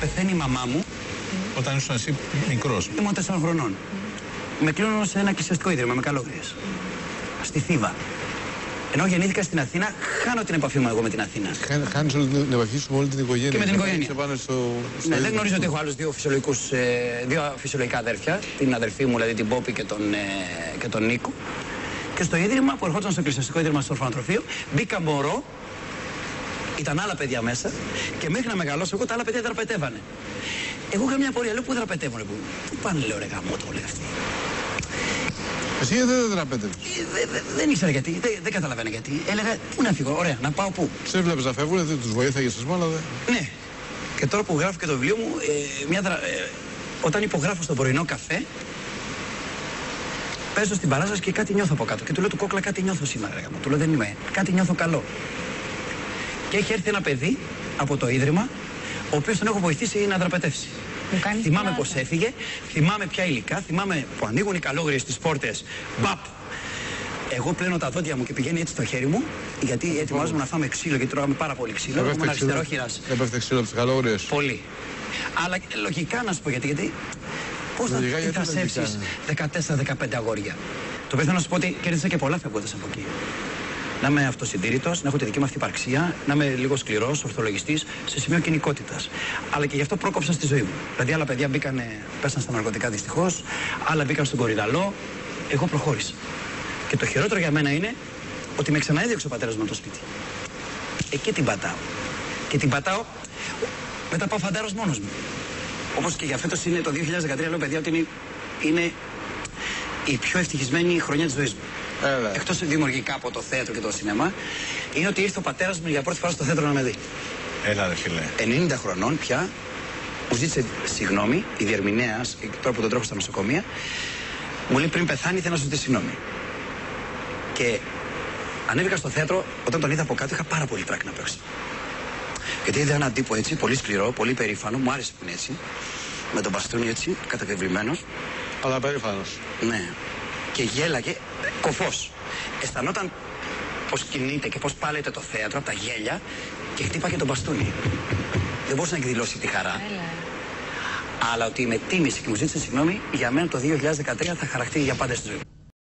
πεθαίνει η μαμά μου, Όταν ήσουν εσύ μικρός. ήμουν 4 χρονών. Με κλείνουν σε ένα εκκλησιαστικό ίδρυμα με καλόγριες. Στη Θήβα. Ενώ γεννήθηκα στην Αθήνα, χάνω την επαφή μου εγώ με την Αθήνα. Χάνεις όλη την επαφή σου με όλη την οικογένεια. Και με την οικογένεια. Είσαι πάνω στο, στο Ναι, δεν ίδιο. γνωρίζω ότι έχω άλλους δύο, φυσιολογικούς, ε, δύο φυσιολογικά αδέρφια. Την αδερφή μου, δηλαδή την Πόπη και τον, ε, και τον Νίκο. Και στο ίδρυμα που ερχόταν στο εκκλησιαστικό ίδρυμα στο ορφανοτροφείο, μπήκα μωρό, ήταν άλλα παιδιά μέσα και μέχρι να μεγαλώσω εγώ τα άλλα παιδιά δραπετεύανε. Εγώ είχα μια πορεία, λέω πού δραπετεύουν, πού, πού πάνε, λέω ρε γαμό το, λέει αυτή. Εσύ γιατί δεν δραπέτευε. Ε, δε- δε- δεν ήξερα γιατί, δεν, δεν καταλαβαίνα γιατί. Έλεγα, πού να φύγω, ωραία, να πάω πού. Σε έβλεπες να φεύγουν, δεν τους βοήθαγες στι αλλά δεν. Ναι. Και τώρα που γράφω και το βιβλίο μου, ε, μια δρα... ε, όταν υπογράφω στο πρωινό καφέ, παίζω στην παράσταση και κάτι νιώθω από κάτω. Και του λέω του κόκλα κάτι νιώθω σήμερα. Ρε, γαμώ». του λέω δεν είμαι. Κάτι νιώθω καλό. Και έχει έρθει ένα παιδί από το ίδρυμα, ο οποίος τον έχω βοηθήσει να δραπετεύσει. Μου κάνεις Θυμάμαι πλάκα. πώς έφυγε, θυμάμαι ποια υλικά, θυμάμαι που ανοίγουν οι καλόγριες στις πόρτες. Μπαπ! Εγώ πλένω τα δόντια μου και πηγαίνει έτσι στο χέρι μου, γιατί ετοιμάζομαι να φάμε ξύλο, γιατί τρώγαμε πάρα πολύ ξύλο. Δεν Ήμουν πέφτει ξύλο. αριστερόχειρας. Δεν πέφτει ξύλο από τις καλόγριες. Πολύ. Αλλά λογικά να σου πω γιατί. γιατί Πώς θα, Λογικά, τι γιατί θα λογικά, σέψει 14-15 αγόρια. Το οποίο θέλω να σου πω ότι κέρδισα και πολλά φεύγοντας από εκεί. Να είμαι αυτοσυντηρήτω, να έχω τη δική μου αυτή υπαρξία, να είμαι λίγο σκληρός, ορθολογιστής, σε σημείο κοινικότητας. Αλλά και γι' αυτό πρόκοψα στη ζωή μου. Δηλαδή, άλλα παιδιά μπήκανε, πέσαν στα ναρκωτικά δυστυχώς, άλλα μπήκαν στον κορυδαλό. Εγώ προχώρησα. Και το χειρότερο για μένα είναι ότι με ξαναέδιωξε ο πατέρας μου από το σπίτι. Εκεί την πατάω. Και την πατάω μετά πάω φαντάρος μόνος μου. Όπως και για φέτος είναι το 2013, λέω παιδιά ότι είναι, είναι η πιο ευτυχισμένη χρονιά της ζωής μου. Έλα. Εκτός δημιουργικά από το θέατρο και το σινεμά, είναι ότι ήρθε ο πατέρας μου για πρώτη φορά στο θέατρο να με δει. Έλα, ρε φιλέ. 90 χρονών πια, μου ζήτησε συγγνώμη, η διερμηνέα, τώρα που τον τρέχω στα νοσοκομεία, μου λέει πριν πεθάνει, θέλω να σου ζητήσει συγγνώμη. Και ανέβηκα στο θέατρο, όταν τον είδα από κάτω, είχα πάρα πολύ τράκ να παίξω. Γιατί είδα έναν τύπο έτσι, πολύ σκληρό, πολύ περήφανο, μου άρεσε που είναι έτσι, με τον μπαστούνι έτσι, κατακεβλημένο. Αλλά περήφανος. Ναι. Και γέλαγε κοφό. Αισθανόταν πώς κινείται και πώς πάλεται το θέατρο από τα γέλια και χτύπαγε τον μπαστούνι. Δεν μπορούσε να εκδηλώσει τη χαρά. Έλα. Αλλά ότι με τίμησε και μου ζήτησε συγγνώμη, για μένα το 2013 θα χαρακτεί για πάντα στη ζωή μου.